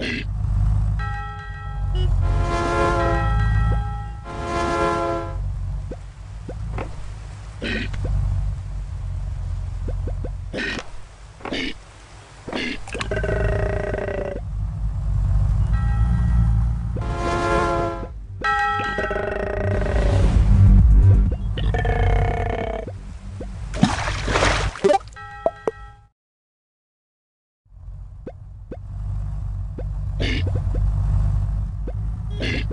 you you